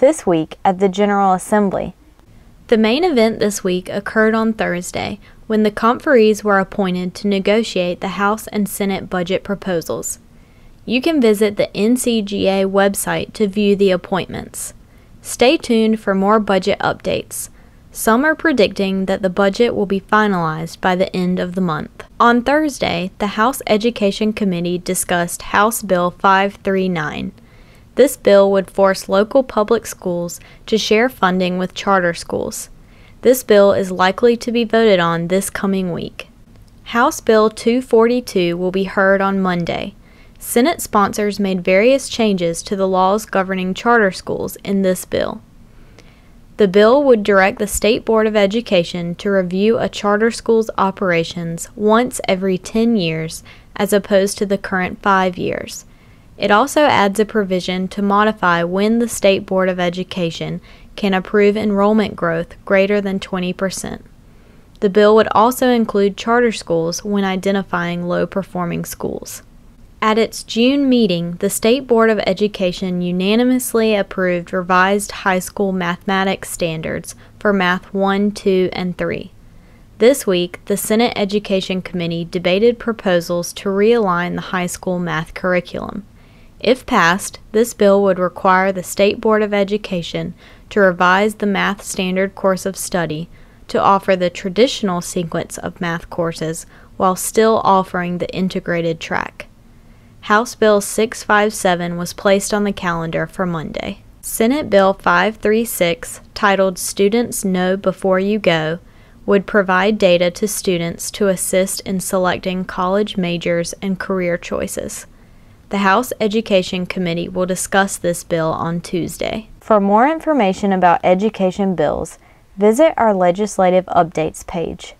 this week at the General Assembly. The main event this week occurred on Thursday when the conferees were appointed to negotiate the House and Senate budget proposals. You can visit the NCGA website to view the appointments. Stay tuned for more budget updates. Some are predicting that the budget will be finalized by the end of the month. On Thursday, the House Education Committee discussed House Bill 539. This bill would force local public schools to share funding with charter schools. This bill is likely to be voted on this coming week. House Bill 242 will be heard on Monday. Senate sponsors made various changes to the laws governing charter schools in this bill. The bill would direct the State Board of Education to review a charter school's operations once every 10 years as opposed to the current five years. It also adds a provision to modify when the State Board of Education can approve enrollment growth greater than 20%. The bill would also include charter schools when identifying low performing schools. At its June meeting, the State Board of Education unanimously approved revised high school mathematics standards for Math 1, 2, and 3. This week, the Senate Education Committee debated proposals to realign the high school math curriculum. If passed, this bill would require the State Board of Education to revise the math standard course of study to offer the traditional sequence of math courses while still offering the integrated track. House Bill 657 was placed on the calendar for Monday. Senate Bill 536, titled Students Know Before You Go, would provide data to students to assist in selecting college majors and career choices. The House Education Committee will discuss this bill on Tuesday. For more information about education bills, visit our legislative updates page.